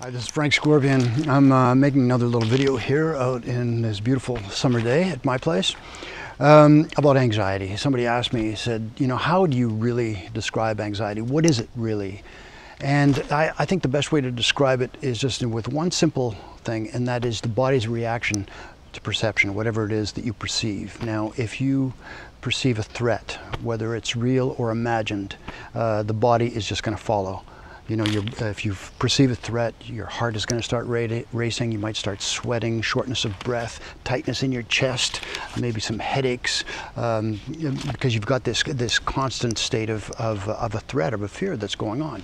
Hi, this is Frank Schorpion. I'm uh, making another little video here out in this beautiful summer day at my place um, about anxiety. Somebody asked me, he said, you know, how do you really describe anxiety? What is it really? And I, I think the best way to describe it is just with one simple thing, and that is the body's reaction to perception, whatever it is that you perceive. Now, if you perceive a threat, whether it's real or imagined, uh, the body is just going to follow you know, if you perceive a threat, your heart is going to start racing. You might start sweating, shortness of breath, tightness in your chest, maybe some headaches, um, because you've got this this constant state of, of, of a threat, of a fear that's going on.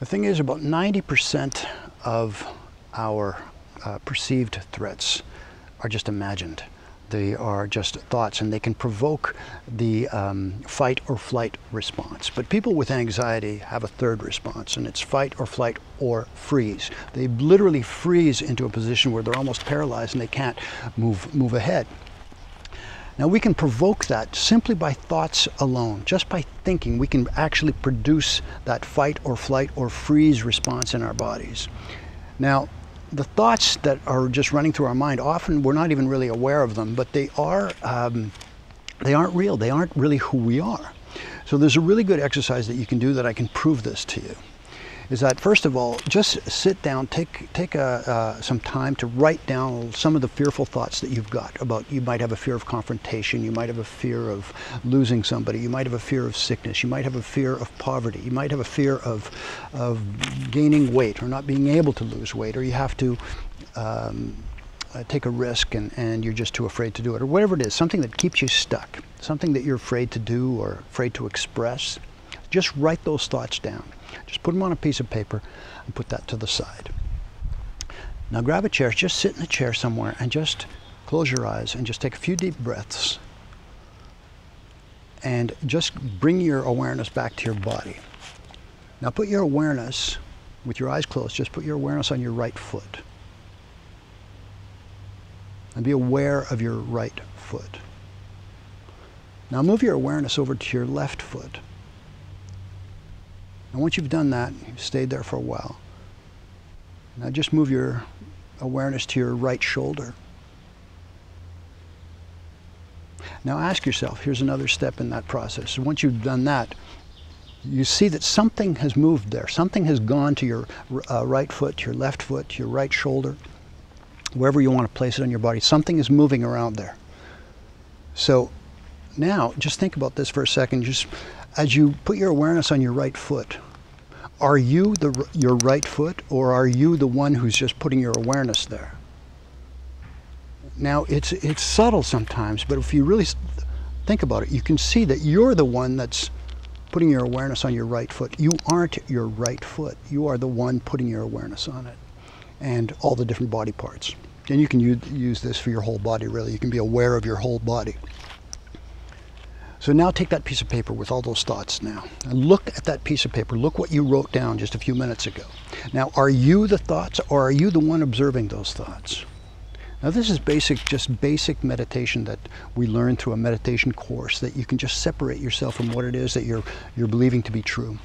The thing is, about 90% of our uh, perceived threats are just imagined. They are just thoughts and they can provoke the um, fight or flight response. But people with anxiety have a third response and it's fight or flight or freeze. They literally freeze into a position where they're almost paralyzed and they can't move, move ahead. Now we can provoke that simply by thoughts alone. Just by thinking, we can actually produce that fight or flight or freeze response in our bodies. Now, the thoughts that are just running through our mind, often we're not even really aware of them, but they are, um, they aren't real. They aren't really who we are. So there's a really good exercise that you can do that I can prove this to you is that first of all, just sit down, take take a, uh, some time to write down some of the fearful thoughts that you've got about. You might have a fear of confrontation, you might have a fear of losing somebody, you might have a fear of sickness, you might have a fear of poverty, you might have a fear of of gaining weight or not being able to lose weight, or you have to. Um, uh, take a risk and, and you're just too afraid to do it, or whatever it is, something that keeps you stuck, something that you're afraid to do or afraid to express. Just write those thoughts down. Just put them on a piece of paper and put that to the side. Now grab a chair, just sit in a chair somewhere and just close your eyes and just take a few deep breaths and just bring your awareness back to your body. Now put your awareness, with your eyes closed, just put your awareness on your right foot. And be aware of your right foot. Now move your awareness over to your left foot. And once you've done that, you've stayed there for a while. Now just move your awareness to your right shoulder. Now ask yourself, here's another step in that process. Once you've done that, you see that something has moved there. Something has gone to your uh, right foot, your left foot, your right shoulder, wherever you want to place it on your body. Something is moving around there. So now, just think about this for a second. Just as you put your awareness on your right foot, are you the, your right foot or are you the one who's just putting your awareness there? Now, it's, it's subtle sometimes, but if you really think about it, you can see that you're the one that's putting your awareness on your right foot. You aren't your right foot. You are the one putting your awareness on it and all the different body parts. And you can use, use this for your whole body, really. You can be aware of your whole body. So now take that piece of paper with all those thoughts now and look at that piece of paper. Look what you wrote down just a few minutes ago. Now, are you the thoughts or are you the one observing those thoughts? Now this is basic, just basic meditation that we learn through a meditation course that you can just separate yourself from what it is that you're, you're believing to be true.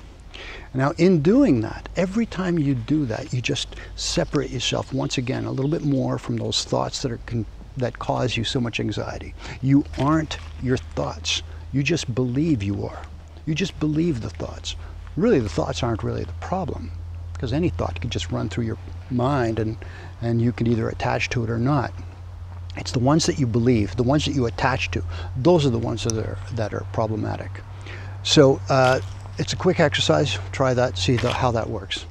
Now in doing that, every time you do that, you just separate yourself once again a little bit more from those thoughts that, are that cause you so much anxiety. You aren't your thoughts. You just believe you are. You just believe the thoughts. Really, the thoughts aren't really the problem because any thought could just run through your mind and, and you can either attach to it or not. It's the ones that you believe, the ones that you attach to, those are the ones that are, that are problematic. So uh, it's a quick exercise. Try that, see the, how that works.